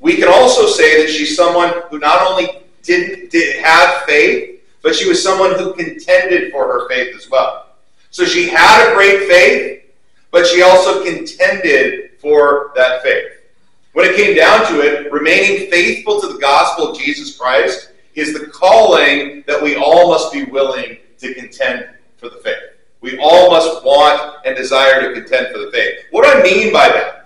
We can also say that she's someone who not only didn't did have faith, but she was someone who contended for her faith as well. So she had a great faith, but she also contended for that faith. When it came down to it, remaining faithful to the gospel of Jesus Christ is the calling that we all must be willing to contend for the faith. We all must want and desire to contend for the faith. What do I mean by that?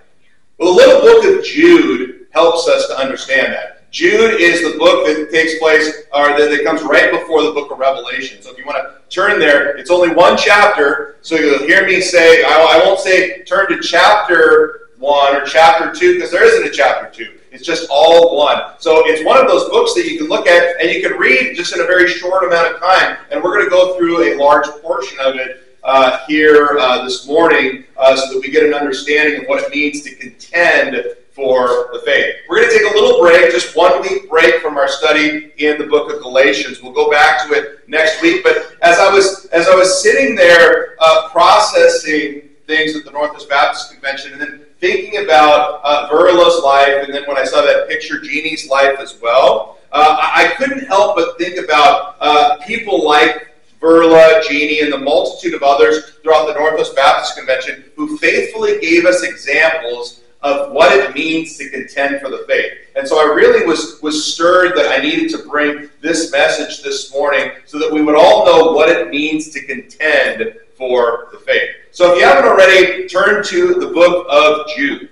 Well, the little book of Jude helps us to understand that. Jude is the book that takes place, or that, comes right before the book of Revelation. So if you want to turn there, it's only one chapter. So you'll hear me say, I, I won't say turn to chapter 1 or chapter 2, because there isn't a chapter 2. It's just all one. So it's one of those books that you can look at and you can read just in a very short amount of time. And we're going to go through a large portion of it uh, here uh, this morning uh, so that we get an understanding of what it means to contend for the faith. We're going to take a little break, just one week break from our study in the book of Galatians. We'll go back to it next week. But as I was as I was sitting there uh, processing things at the Northwest Baptist Convention, and then thinking about uh, life, and then when I saw that picture, Jeannie's life as well, uh, I couldn't help but think about uh, people like Verla, Jeannie, and the multitude of others throughout the Northwest Baptist Convention who faithfully gave us examples of what it means to contend for the faith. And so I really was, was stirred that I needed to bring this message this morning so that we would all know what it means to contend for the faith. So if you haven't already, turn to the book of Jude.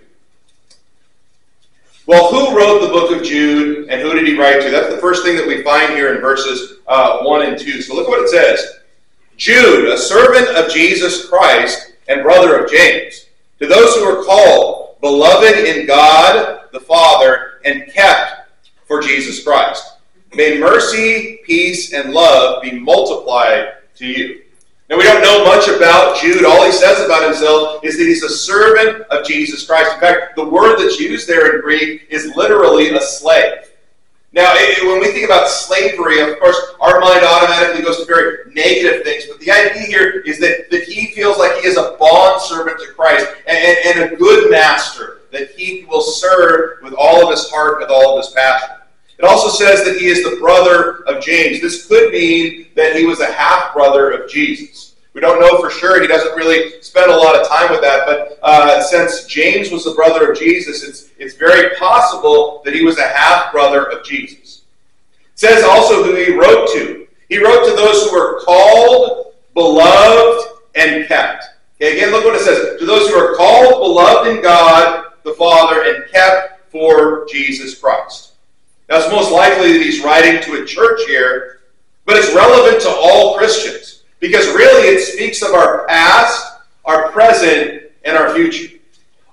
Well, who wrote the book of Jude and who did he write to? That's the first thing that we find here in verses uh, 1 and 2. So look what it says Jude, a servant of Jesus Christ and brother of James, to those who are called, beloved in God the Father, and kept for Jesus Christ. May mercy, peace, and love be multiplied to you. Now, we don't know much about Jude. All he says about himself is that he's a servant of Jesus Christ. In fact, the word that's used there in Greek is literally a slave. Now, when we think about slavery, of course, our mind automatically goes to very negative things. But the idea here is that, that he feels like he is a bond servant to Christ and, and, and a good master that he will serve with all of his heart, with all of his passion. It also says that he is the brother of James. This could mean that he was a half brother of Jesus. We don't know for sure. He doesn't really spend a lot of time with that. But uh, since James was the brother of Jesus, it's, it's very possible that he was a half brother of Jesus. It says also who he wrote to. He wrote to those who were called, beloved, and kept. Okay, again, look what it says. To those who are called, beloved in God the Father, and kept for Jesus Christ. Now, it's most likely that he's writing to a church here, but it's relevant to all Christians because really it speaks of our past, our present, and our future.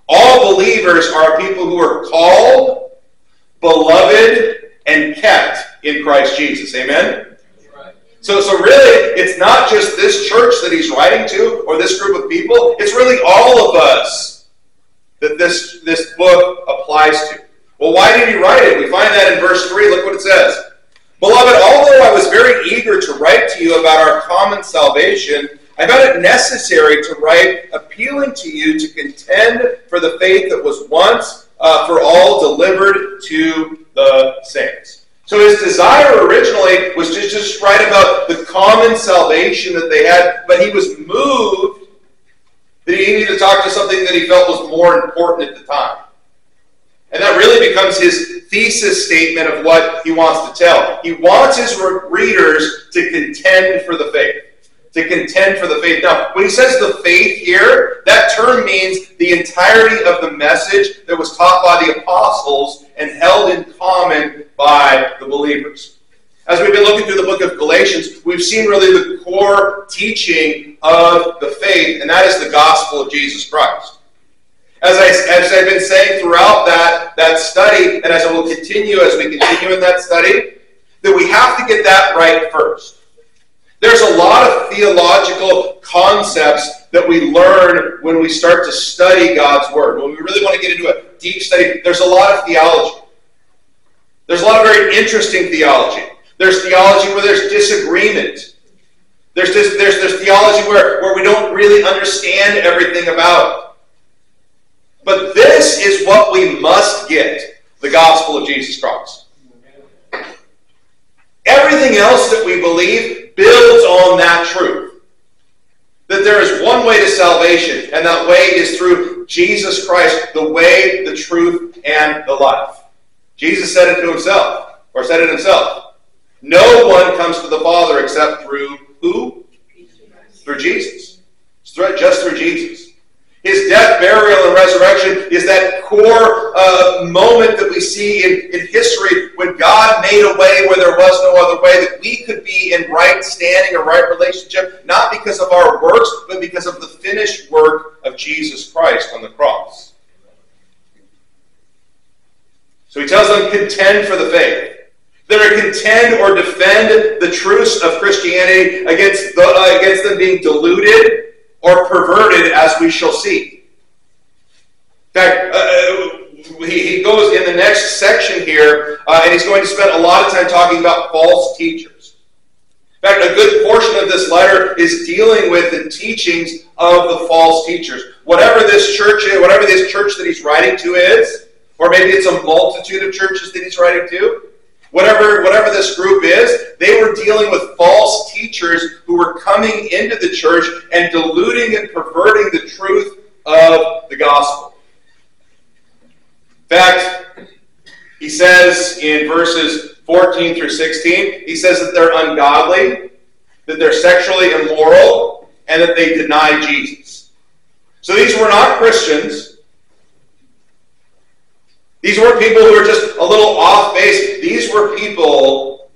All believers are people who are called, beloved, and kept in Christ Jesus. Amen? So, so really, it's not just this church that he's writing to or this group of people. It's really all of us that this, this book applies to. Well, why did he write it? We find that in verse 3. Look what it says. Beloved, although I was very eager to write to you about our common salvation, I found it necessary to write appealing to you to contend for the faith that was once uh, for all delivered to the saints. So his desire originally was to just write about the common salvation that they had, but he was moved that he needed to talk to something that he felt was more important at the time. And that really becomes his thesis statement of what he wants to tell. He wants his readers to contend for the faith. To contend for the faith. Now, when he says the faith here, that term means the entirety of the message that was taught by the apostles and held in common by the believers. As we've been looking through the book of Galatians, we've seen really the core teaching of the faith, and that is the gospel of Jesus Christ. As, I, as I've been saying throughout that, that study, and as I will continue as we continue in that study, that we have to get that right first. There's a lot of theological concepts that we learn when we start to study God's Word. When we really want to get into a deep study, there's a lot of theology. There's a lot of very interesting theology. There's theology where there's disagreement. There's, this, there's, there's theology where, where we don't really understand everything about But this is what we must get the gospel of Jesus Christ. Everything else that we believe builds on that truth. That there is one way to salvation, and that way is through Jesus Christ, the way, the truth, and the life. Jesus said it to himself, or said it himself. No one comes to the Father except through who? Through Jesus. Just through Jesus. His death, burial, and resurrection is that core uh, moment that we see in, in history when God made a way where there was no other way, that we could be in right standing or right relationship, not because of our works, but because of the finished work of Jesus Christ on the cross. So he tells them, contend for the faith. That are contend or defend the truths of Christianity against, the, uh, against them being diluted or perverted, as we shall see. In fact, uh, uh, he, he, goes in the next section here, uh, and he's going to spend a lot of time talking about false teachers. In fact, a good portion of this letter is dealing with the teachings of the false teachers. Whatever this church is, whatever this church that he's writing to is, or maybe it's a multitude of churches that he's writing to, whatever, whatever this group is, they were dealing with false teachers who were coming into the church and diluting and perverting the truth of the gospel. In fact, he says in verses 14 through 16, he says that they're ungodly, that they're sexually immoral, and that they deny Jesus. So these were not Christians. These weren't people who were just a little off base. These were people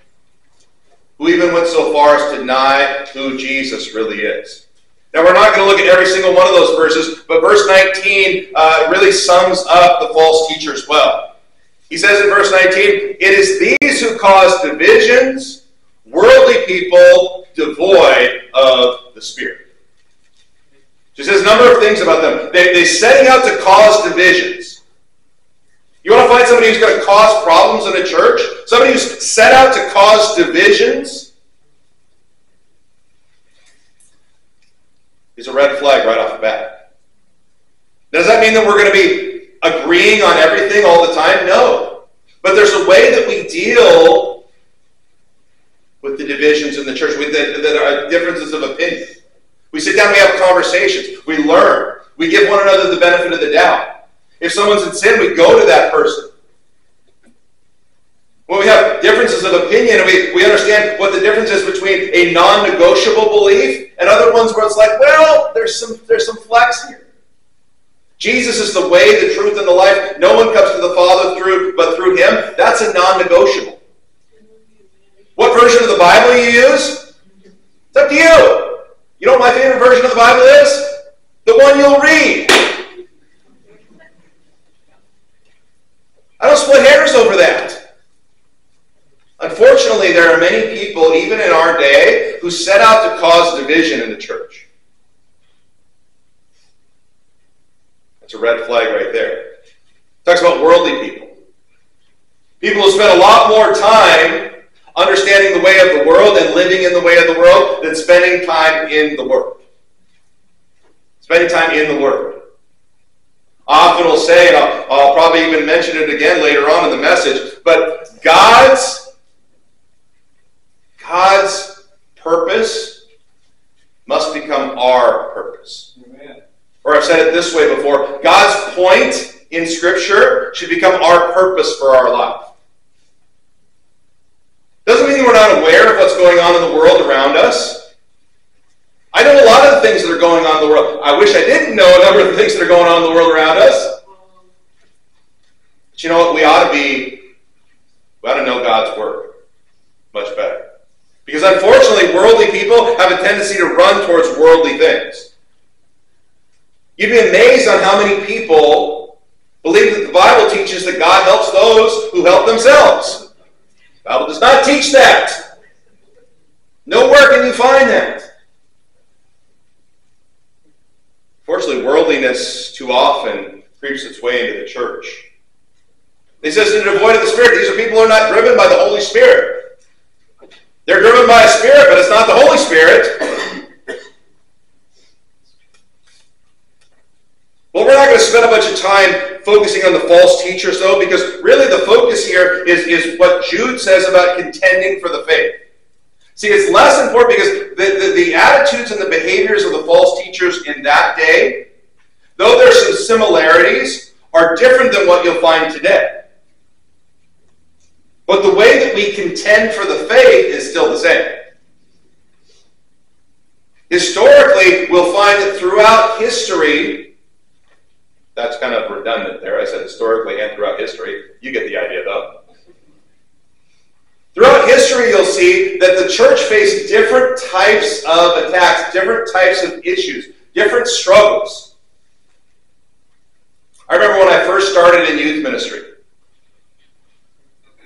who even went so far as to deny who Jesus really is. Now, we're not going to look at every single one of those verses, but verse 19 uh, really sums up the false teachers well. He says in verse 19, It is these who cause divisions, worldly people devoid of the Spirit. She says a number of things about them. They, they're setting out to cause divisions. You want to find somebody who's going to cause problems in a church? Somebody who's set out to cause divisions? Is a red flag right off the bat. Does that mean that we're going to be agreeing on everything all the time? No. But there's a way that we deal with the divisions in the church, with the, the differences of opinion. We sit down, we have conversations, we learn, we give one another the benefit of the doubt. If someone's in sin, we go to that person. When we have differences of opinion, we, we understand what the difference is between a non negotiable belief and other ones where it's like, well, there's some, there's some flex here. Jesus is the way, the truth, and the life. No one comes to the Father through but through him. That's a non negotiable. What version of the Bible you use? It's up to you. You know what my favorite version of the Bible is? The one you'll read. I don't split hairs over that. Unfortunately, there are many people, even in our day, who set out to cause division in the church. That's a red flag right there. It talks about worldly people. People who spend a lot more time understanding the way of the world and living in the way of the world than spending time in the Word. Spending time in the Word often will say, and I'll, I'll probably even mention it again later on in the message, but God's God's purpose must become our purpose. Amen. Or I've said it this way before God's point in Scripture should become our purpose for our life. Doesn't mean we're not aware of what's going on in the world around us. I know a lot of the things that are going on in the world. I wish I didn't know a number of the things that are going on in the world around us. But you know what? We ought to be, we ought to know God's Word much better. Because unfortunately, worldly people have a tendency to run towards worldly things. You'd be amazed on how many people believe that the Bible teaches that God helps those who help themselves. The Bible does not teach that. Nowhere can you find that. Fortunately, worldliness too often creeps its way into the church. He says to devoid of the Spirit. These are people who are not driven by the Holy Spirit. They're driven by a Spirit, but it's not the Holy Spirit. Well, we're not going to spend a bunch of time focusing on the false teachers, though, because really the focus here is, is what Jude says about contending for the faith. See, it's less important because the, the, the attitudes and the behaviors of the false teachers in that day, though there's some similarities, are different than what you'll find today. But the way that we contend for the faith is still the same. Historically, we'll find that throughout history, that's kind of redundant there. I said historically and throughout history. You get the idea, though. Throughout history, you'll see that the church faced different types of attacks, different types of issues, different struggles. I remember when I first started in youth ministry.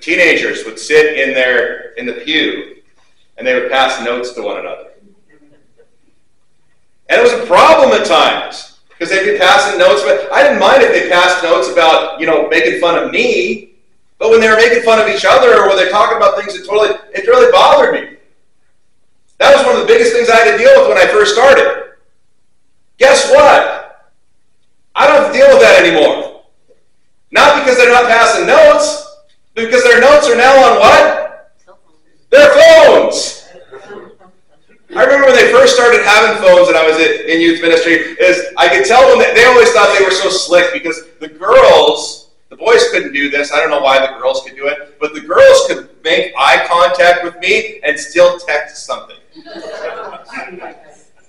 Teenagers would sit in their in the pew and they would pass notes to one another. And it was a problem at times because they'd be passing notes, but I didn't mind if they passed notes about, you know, making fun of me. But when they were making fun of each other or when they're talking about things that totally, it really bothered me. That was one of the biggest things I had to deal with when I first started. Guess what? I don't have to deal with that anymore. Not because they're not passing notes, because their notes are now on what? Their phones. I remember when they first started having phones and I was in youth ministry, is I could tell them that they always thought they were so slick because the girls, the boys couldn't do this. I don't know why the girls could do it, but the girls could make eye contact with me and still text something.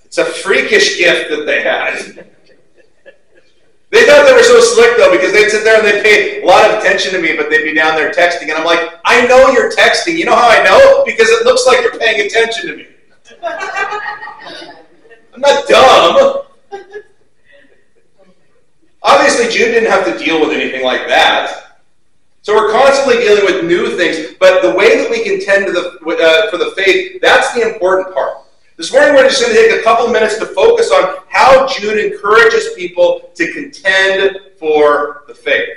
it's a freakish gift that they had. They thought they were so slick though because they'd sit there and they'd pay a lot of attention to me, but they'd be down there texting, and I'm like, I know you're texting. You know how I know? Because it looks like you're paying attention to me. I'm not dumb. Obviously, Jude didn't have to deal with anything like that. So we're constantly dealing with new things, but the way that we contend the, uh, for the faith, that's the important part. This morning, we're just going to take a couple minutes to focus on how Jude encourages people to contend for the faith.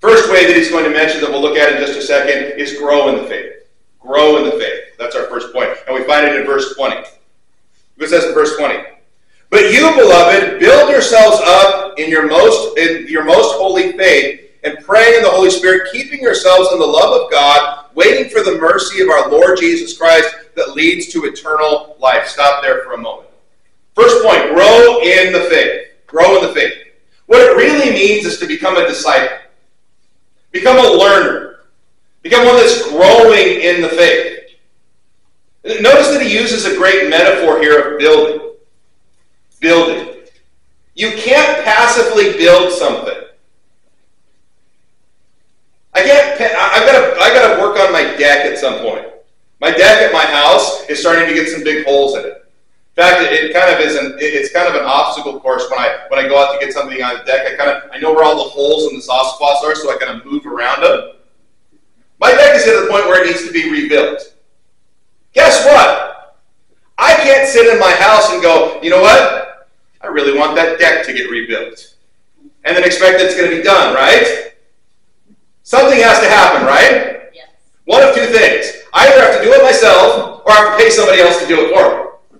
First way that he's going to mention that we'll look at in just a second is grow in the faith. Grow in the faith. That's our first point. And we find it in verse 20. It says in verse 20. But you, beloved, build yourselves up in your most in your most holy faith, and praying in the Holy Spirit, keeping yourselves in the love of God, waiting for the mercy of our Lord Jesus Christ that leads to eternal life. Stop there for a moment. First point, grow in the faith. Grow in the faith. What it really means is to become a disciple. Become a learner. Become one that's growing in the faith. Notice that he uses a great metaphor here of building. Building. You can't passively build something. I can't. I've got to. I got to work on my deck at some point. My deck at my house is starting to get some big holes in it. In fact, it, kind of is an. It's kind of an obstacle course when I when I go out to get something on the deck. I kind of I know where all the holes in the soft spots are, so I kind of move around them. My deck is at the point where it needs to be rebuilt. Guess what? I can't sit in my house and go, you know what? I really want that deck to get rebuilt. And then expect it's going to be done, right? Something has to happen, right? Yes. One of two things. I either have to do it myself or I have to pay somebody else to do it for me.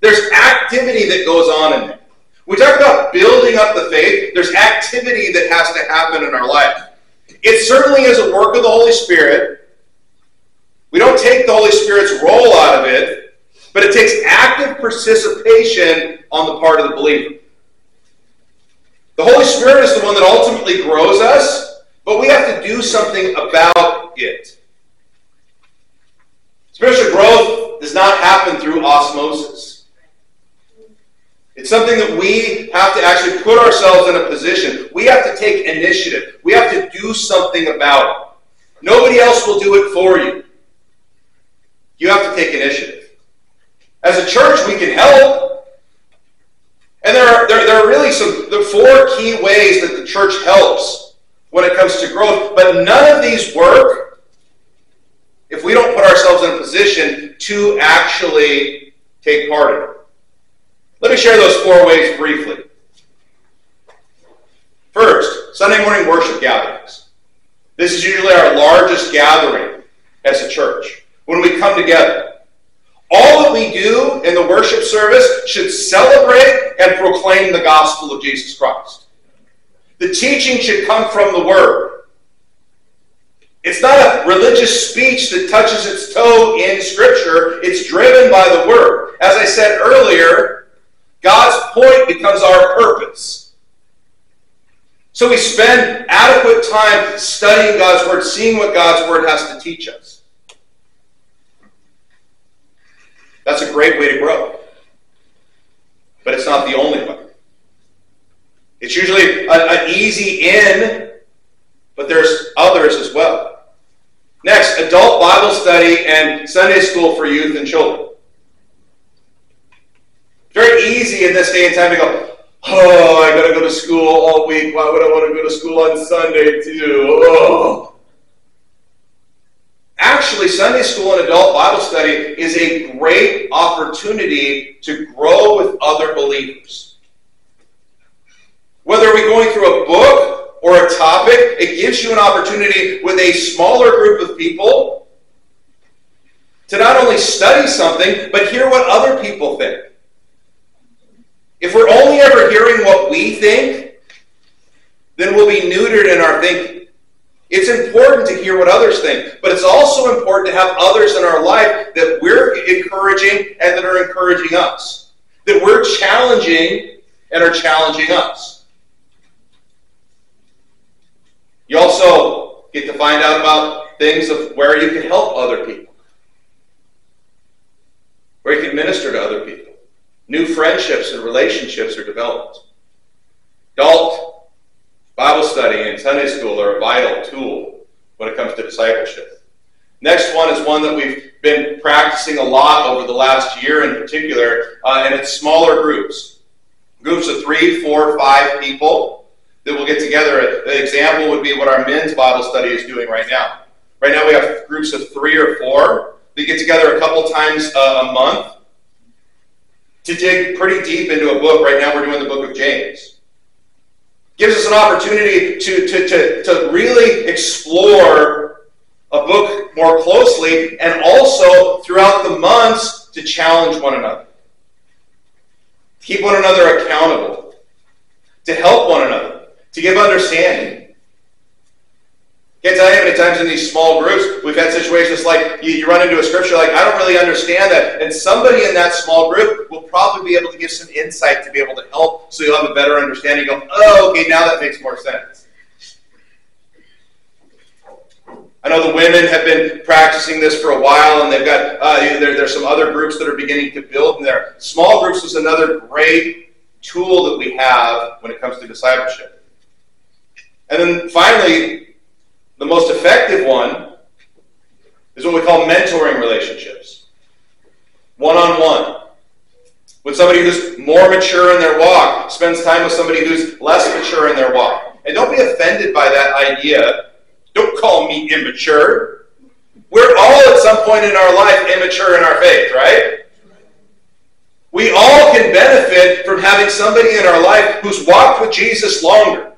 There's activity that goes on in there. We talk about building up the faith. There's activity that has to happen in our life. It certainly is a work of the Holy Spirit. We don't take the Holy Spirit's role out of it, but it takes active participation on the part of the believer. The Holy Spirit is the one that ultimately grows us, but we have to do something about it. Spiritual growth does not happen through osmosis. It's something that we have to actually put ourselves in a position. We have to take initiative. We have to do something about it. Nobody else will do it for you. You have to take initiative. As a church, we can help. And there are, there, there are really some the four key ways that the church helps when it comes to growth. But none of these work if we don't put ourselves in a position to actually take part in it. Let me share those four ways briefly. First, Sunday morning worship gatherings. This is usually our largest gathering as a church when we come together. All that we do in the worship service should celebrate and proclaim the gospel of Jesus Christ. The teaching should come from the Word. It's not a religious speech that touches its toe in Scripture. It's driven by the Word. As I said earlier, God's point becomes our purpose. So we spend adequate time studying God's Word, seeing what God's Word has to teach us. That's a great way to grow. But it's not the only way. It's usually an easy in, but there's others as well. Next, adult Bible study and Sunday school for youth and children. Very easy in this day and time to go, oh, I got to go to school all week. Why would I want to go to school on Sunday too? Oh. Actually, Sunday school and adult Bible study is a great opportunity to grow with other believers. Whether we're going through a book or a topic, it gives you an opportunity with a smaller group of people to not only study something, but hear what other people think. If we're only ever hearing what we think, then we'll be neutered in our thinking. It's important to hear what others think, but it's also important to have others in our life that we're encouraging and that are encouraging us, that we're challenging and are challenging us. You also get to find out about things of where you can help other people, where you can minister to other people. New friendships and relationships are developed. Adult Bible study and Sunday school are a vital tool when it comes to discipleship. Next one is one that we've been practicing a lot over the last year in particular, uh, and it's smaller groups. Groups of three, four, five people that we'll get together. An example would be what our men's Bible study is doing right now. Right now, we have groups of three or four. We get together a couple times a month to dig pretty deep into a book. Right now, we're doing the book of James. Gives us an opportunity to, to, to, to really explore a book more closely and also throughout the months to challenge one another. Keep one another accountable. To help one another to give understanding. Can't tell you how times in these small groups we've had situations like you, you, run into a scripture like, I don't really understand that. And somebody in that small group will probably be able to give some insight to be able to help so you'll have a better understanding. Go, oh, okay, now that makes more sense. I know the women have been practicing this for a while, and they've got uh, there, there's some other groups that are beginning to build in there. Small groups is another great tool that we have when it comes to discipleship. And then finally, the most effective one is what we call mentoring relationships one on one. With somebody who's more mature in their walk, spends time with somebody who's less mature in their walk. And don't be offended by that idea. Don't call me immature. We're all at some point in our life immature in our faith, right? We all can benefit from having somebody in our life who's walked with Jesus longer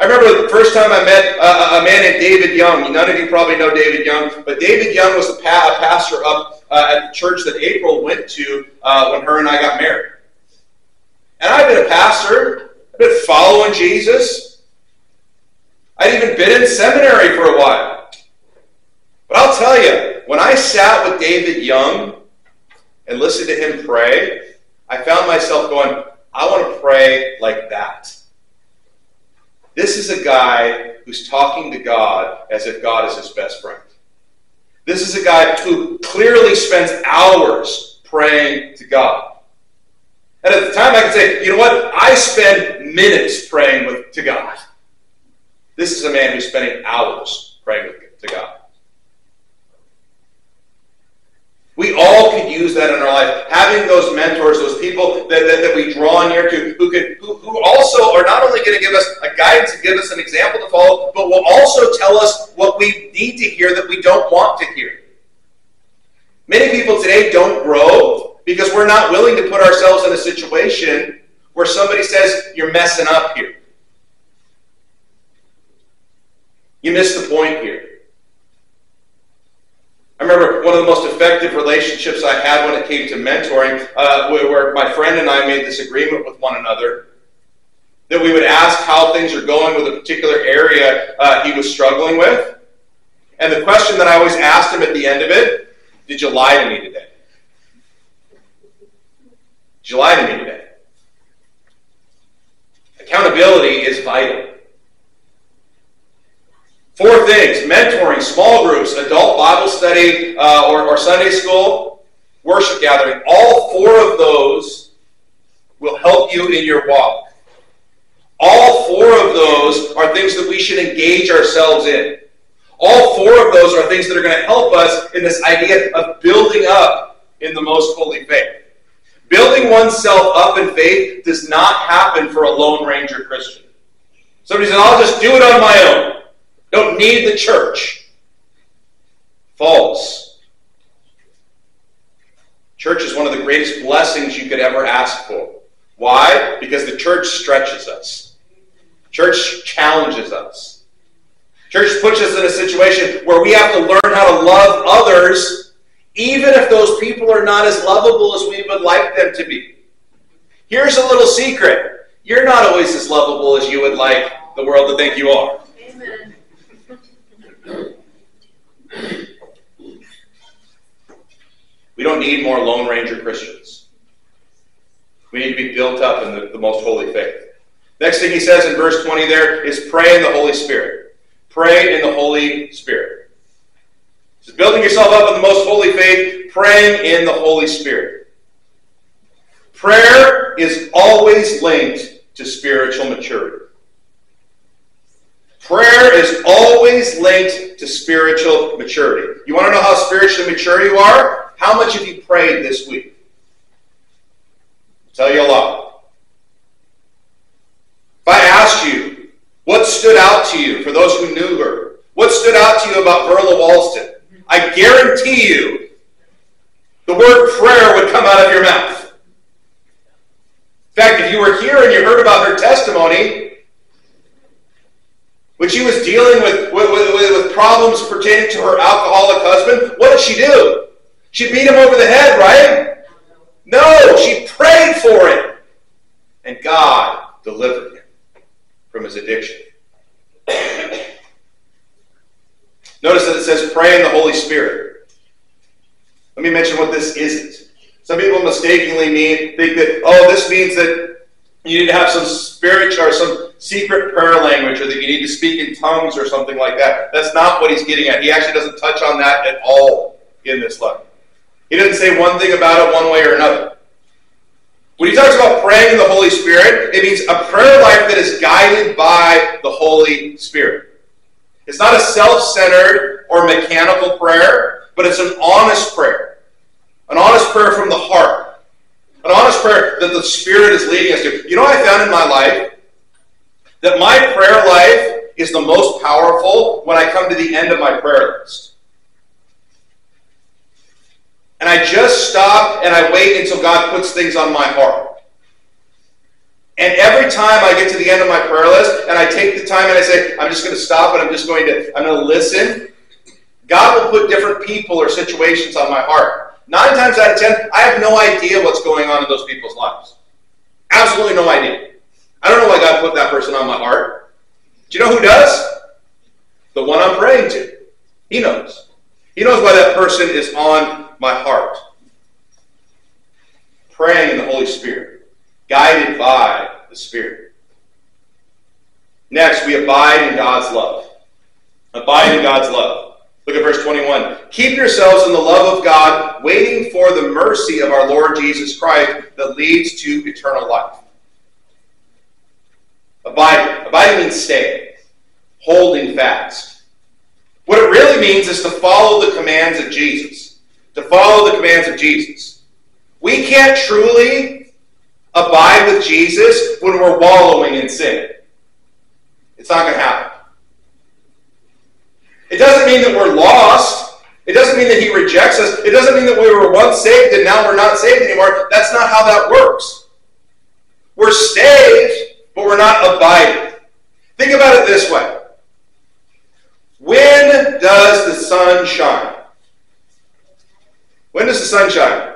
I remember the first time I met uh, a man named David Young. None of you probably know David Young, but David Young was a, pa- a pastor up uh, at the church that April went to uh, when her and I got married. And I've been a pastor. I've been following Jesus. I'd even been in seminary for a while. But I'll tell you, when I sat with David Young and listened to him pray, I found myself going, I want to pray like that. This is a guy who's talking to God as if God is his best friend. This is a guy who clearly spends hours praying to God. And at the time, I could say, you know what? I spend minutes praying with, to God. This is a man who's spending hours praying with, to God. We all could use that in our life. Having those mentors, those people that, that, that we draw near to, who can who, who also are not only going to give us a guidance and give us an example to follow, but will also tell us what we need to hear that we don't want to hear. Many people today don't grow because we're not willing to put ourselves in a situation where somebody says, You're messing up here. You missed the point here. I remember one of the most effective relationships I had when it came to mentoring, uh, where my friend and I made this agreement with one another that we would ask how things are going with a particular area uh, he was struggling with. And the question that I always asked him at the end of it did you lie to me today? Did you lie to me today? Accountability is vital. Four things mentoring, small groups, adult Bible study, uh, or, or Sunday school, worship gathering. All four of those will help you in your walk. All four of those are things that we should engage ourselves in. All four of those are things that are going to help us in this idea of building up in the most holy faith. Building oneself up in faith does not happen for a Lone Ranger Christian. Somebody says, I'll just do it on my own. Don't need the church. False. Church is one of the greatest blessings you could ever ask for. Why? Because the church stretches us. Church challenges us. Church puts us in a situation where we have to learn how to love others, even if those people are not as lovable as we would like them to be. Here's a little secret you're not always as lovable as you would like the world to think you are. We don't need more Lone Ranger Christians. We need to be built up in the, the most holy faith. Next thing he says in verse 20 there is pray in the Holy Spirit. Pray in the Holy Spirit. Just building yourself up in the most holy faith, praying in the Holy Spirit. Prayer is always linked to spiritual maturity. Prayer is always linked to spiritual maturity. You want to know how spiritually mature you are? How much have you prayed this week? I'll tell you a lot. If I asked you, what stood out to you for those who knew her? What stood out to you about Verla Walston? I guarantee you the word prayer would come out of your mouth. In fact, if you were here and you heard about her testimony, when she was dealing with, with, with, problems pertaining to her alcoholic husband, what did she do? She beat him over the head, right? No, she prayed for him. And God delivered him from his addiction. Notice that it says pray in the Holy Spirit. Let me mention what this isn't. Some people mistakenly mean think that, oh, this means that you need to have some spiritual or some secret prayer language or that you need to speak in tongues or something like that. That's not what he's getting at. He actually doesn't touch on that at all in this letter. He doesn't say one thing about it one way or another. When he talks about praying in the Holy Spirit, it means a prayer life that is guided by the Holy Spirit. It's not a self centered or mechanical prayer, but it's an honest prayer. An honest prayer from the heart. An honest prayer that the Spirit is leading us to. You know I found in my life? That my prayer life is the most powerful when I come to the end of my prayer list. And I just stop and I wait until God puts things on my heart. And every time I get to the end of my prayer list and I take the time and I say, I'm just going to stop and I'm just going to, I'm going to listen, God will put different people or situations on my heart. Nine times out of ten, I have no idea what's going on in those people's lives. Absolutely no idea. I don't know why God put that person on my heart. Do you know who does? The one I'm praying to. He knows. He knows why that person is on my heart. Praying in the Holy Spirit, guided by the Spirit. Next, we abide in God's love. Abide in God's love. Look at verse 21. Keep yourselves in the love of God, waiting for the mercy of our Lord Jesus Christ that leads to eternal life. Abiding. Abiding means staying, holding fast. What it really means is to follow the commands of Jesus to follow the commands of Jesus. We can't truly abide with Jesus when we're wallowing in sin. It's not going to happen. It doesn't mean that we're lost. It doesn't mean that he rejects us. It doesn't mean that we were once saved and now we're not saved anymore. That's not how that works. We're saved, but we're not abiding. Think about it this way. When does the sun shine? When does the sun shine?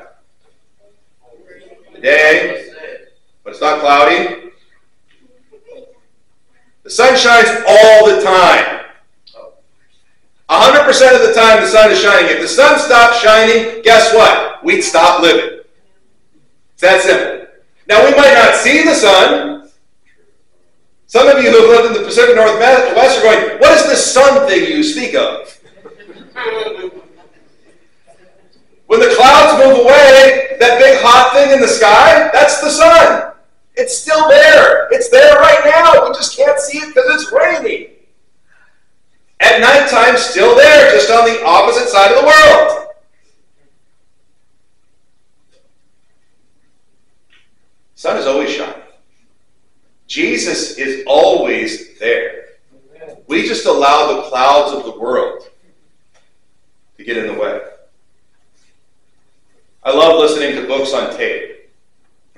The day, but it's not cloudy. The sun shines all the time. 100% of the time the sun is shining. If the sun stopped shining, guess what? We'd stop living. It's that simple. Now, we might not see the sun. Some of you who have lived in the Pacific Northwest are going, What is this sun thing you speak of? when the clouds move away, that big hot thing in the sky, that's the sun. It's still there. It's there right now. We just can't see it because it's raining. At nighttime, still there, just on the opposite side of the world. Sun is always shining. Jesus is always there. We just allow the clouds of the world to get in the way. I love listening to books on tape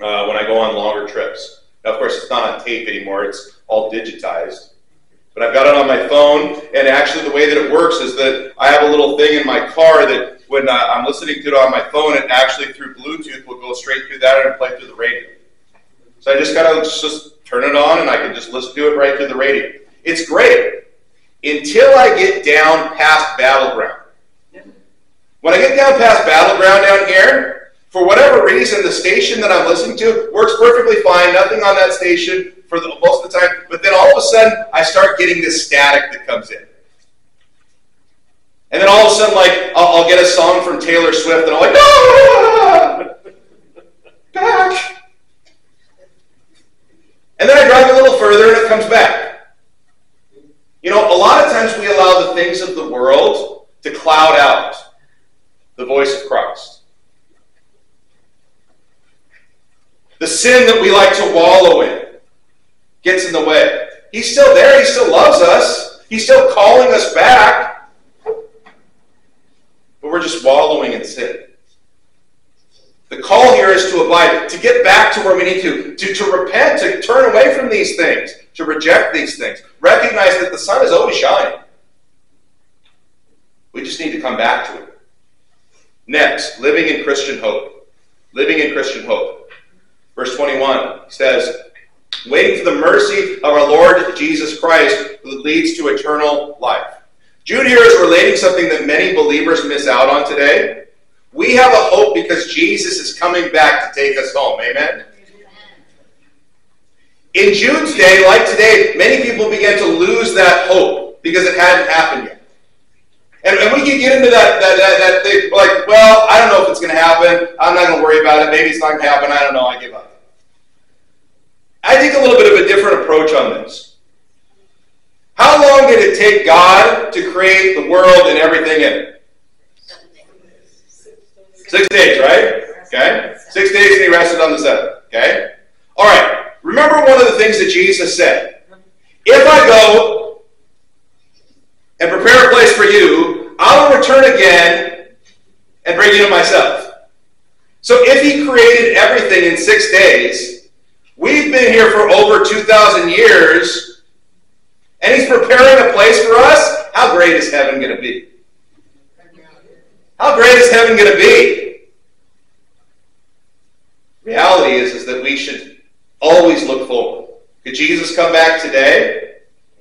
uh, when I go on longer trips. Now, of course, it's not on tape anymore, it's all digitized. But I've got it on my phone, and actually, the way that it works is that I have a little thing in my car that when uh, I'm listening to it on my phone, it actually through Bluetooth will go straight through that and play through the radio. So I just gotta just turn it on, and I can just listen to it right through the radio. It's great until I get down past Battleground. When I get down past Battleground down here, for whatever reason, the station that I'm listening to works perfectly fine. Nothing on that station for the, most of the time. But then all of a sudden, I start getting this static that comes in. And then all of a sudden, like, I'll, I'll get a song from Taylor Swift, and I'm like, ah, back. And then I drive a little further, and it comes back. You know, a lot of times we allow the things of the world to cloud out the voice of Christ. The sin that we like to wallow in gets in the way. He's still there. He still loves us. He's still calling us back. But we're just wallowing in sin. The call here is to abide, to get back to where we need to, to, to repent, to turn away from these things, to reject these things. Recognize that the sun is always shining. We just need to come back to it. Next, living in Christian hope. Living in Christian hope. Verse 21 says, waiting for the mercy of our Lord Jesus Christ who leads to eternal life. Jude here is relating something that many believers miss out on today. We have a hope because Jesus is coming back to take us home. Amen? In Jude's day, like today, many people began to lose that hope because it hadn't happened yet. And, and we can get into that, that, that, that thing like, well, I don't know if it's going to happen. I'm not going to worry about it. Maybe it's not going to happen. I don't know. I give up. I take a little bit of a different approach on this. How long did it take God to create the world and everything in it? Six days, right? Okay. Six days and he rested on the seventh. Okay. All right. Remember one of the things that Jesus said. If I go and prepare a place for you, I will return again and bring you to myself. So if he created everything in six days, We've been here for over 2,000 years, and He's preparing a place for us. How great is heaven going to be? How great is heaven going to be? Reality is, is that we should always look forward. Could Jesus come back today?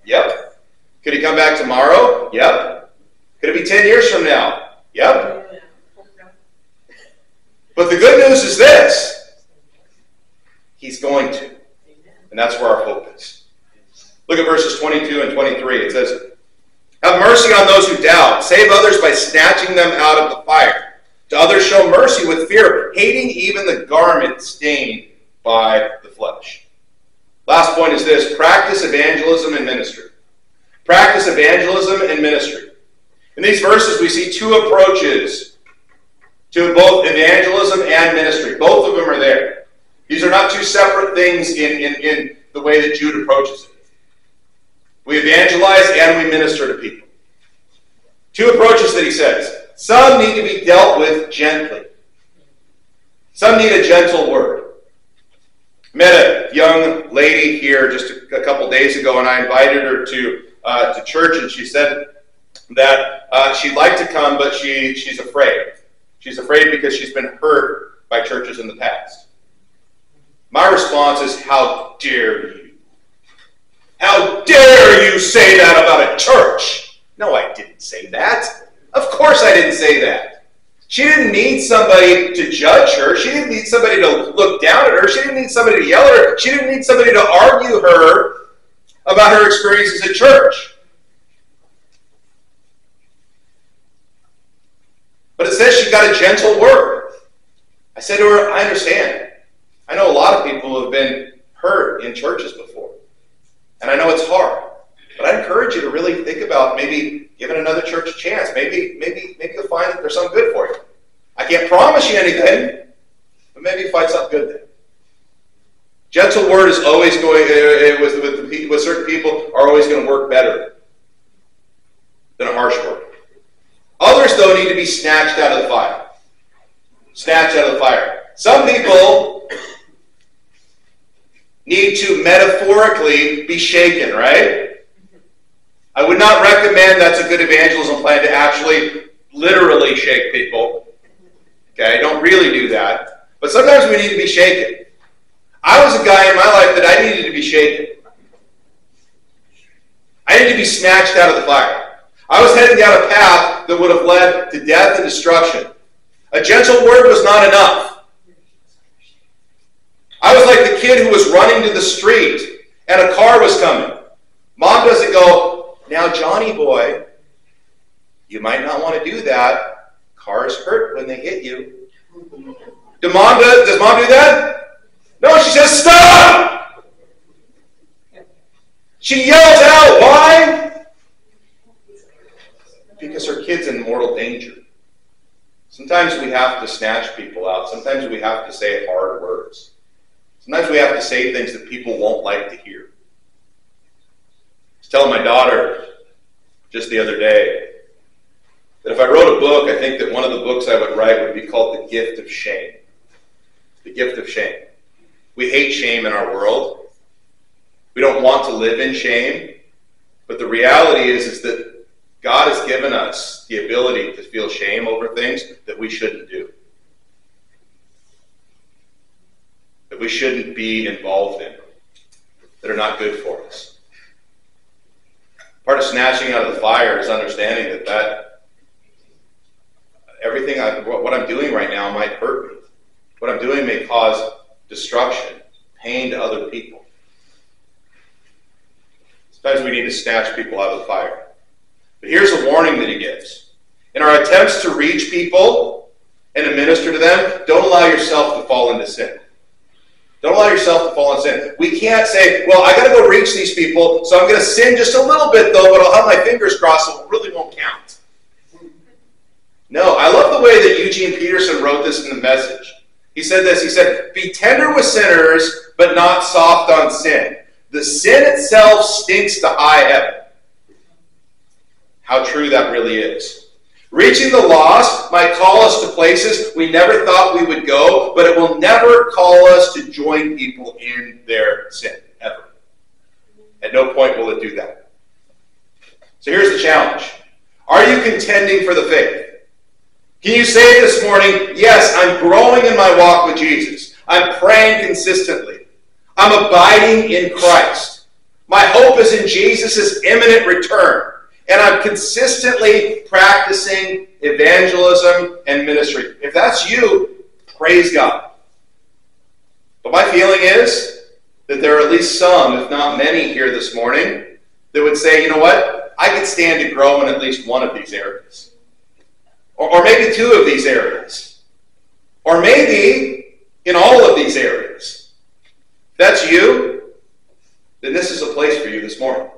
Yep. Could he come back tomorrow? Yep. Could it be 10 years from now? Yep. But the good news is this He's going to. And that's where our hope is. Look at verses 22 and 23. It says, Have mercy on those who doubt. Save others by snatching them out of the fire. To others show mercy with fear, hating even the garment stained by the flesh. Last point is this practice evangelism and ministry. Practice evangelism and ministry. In these verses, we see two approaches to both evangelism and ministry. Both of them are there. These are not two separate things in, in, in the way that Jude approaches it. We evangelize and we minister to people. Two approaches that he says. Some need to be dealt with gently. Some need a gentle word. Met a young lady here just a, a couple days ago, and I invited her to uh, to church, and she said that uh, she'd like to come, but she she's afraid. She's afraid because she's been hurt by churches in the past. My response is, How dare you? How dare you say that about a church? No, I didn't say that. Of course I didn't say that. She didn't need somebody to judge her. She didn't need somebody to look down at her. She didn't need somebody to yell at her. She didn't need somebody to argue her about her experiences at church. But it says she got a gentle word. I said to her, I understand. I know a lot of people who have been hurt in churches before. And I know it's hard. But I encourage you to really think about maybe giving another church a chance. Maybe, maybe, maybe you'll find that there's something good for you. I can't promise you anything, but maybe you find something good there. Gentle word is always going, uh, with, with, with certain people, are always going to work better than a harsh word. Others, though, need to be snatched out of the fire. Snatched out of the fire. Some people need to metaphorically be shaken, right? I would not recommend that's a good evangelism plan to actually literally shake people. Okay, don't really do that. But sometimes we need to be shaken. I was a guy in my life that I needed to be shaken. I needed to be snatched out of the fire. I was heading down a path that would have led to death and destruction. A gentle word was not enough. I was like the kid who was running to the street and a car was coming. Mom doesn't go, now, Johnny boy, you might not want to do that. Cars hurt when they hit you. Do mom do, does mom do that? No, she says, stop! She yells out. Why? because her kid's in mortal danger. Sometimes we have to snatch people out. Sometimes we have to say hard words. Sometimes we have to say things that people won't like to hear. I was telling my daughter just the other day that if I wrote a book, I think that one of the books I would write would be called The Gift of Shame. The Gift of Shame. We hate shame in our world. We don't want to live in shame. But the reality is, is that God has given us the ability to feel shame over things that we shouldn't do, that we shouldn't be involved in, that are not good for us. Part of snatching out of the fire is understanding that that everything I, what I'm doing right now might hurt me. What I'm doing may cause destruction, pain to other people. Sometimes we need to snatch people out of the fire. But here's a warning that he gives. In our attempts to reach people and to minister to them, don't allow yourself to fall into sin. Don't allow yourself to fall into sin. We can't say, well, I got to go reach these people, so I'm going to sin just a little bit, though, but I'll have my fingers crossed, so it really won't count. No, I love the way that Eugene Peterson wrote this in the message. He said this He said, Be tender with sinners, but not soft on sin. The sin itself stinks to high heaven how true that really is. Reaching the lost might call us to places we never thought we would go, but it will never call us to join people in their sin, ever. At no point will it do that. So here's the challenge Are you contending for the faith? Can you say this morning, yes, I'm growing in my walk with Jesus. I'm praying consistently. I'm abiding in Christ. My hope is in Jesus' imminent return and I'm consistently practicing evangelism and ministry. If that's you, praise God. But my feeling is that there are at least some, if not many, here this morning that would say, you know what? I could stand to grow in at least one of these areas. Or, or maybe two of these areas. Or maybe in all of these areas. If that's you, then this is a place for you this morning.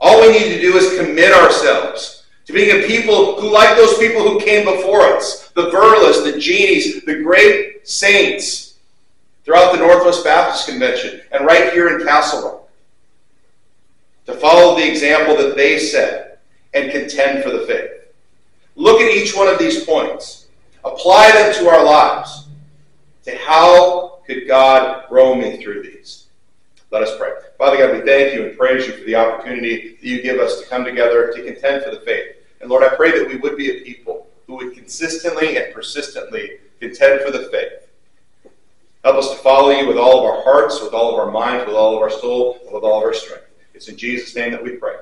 All we need to do is commit ourselves to being a people who, like those people who came before us, the Verlas, the Genies, the great saints throughout the Northwest Baptist Convention and right here in Castle Rock, to follow the example that they set and contend for the faith. Look at each one of these points, apply them to our lives. To how could God grow me through these? Let us pray. Father God, we thank you and praise you for the opportunity that you give us to come together to contend for the faith. And Lord, I pray that we would be a people who would consistently and persistently contend for the faith. Help us to follow you with all of our hearts, with all of our minds, with all of our soul, with all of our strength. It's in Jesus' name that we pray.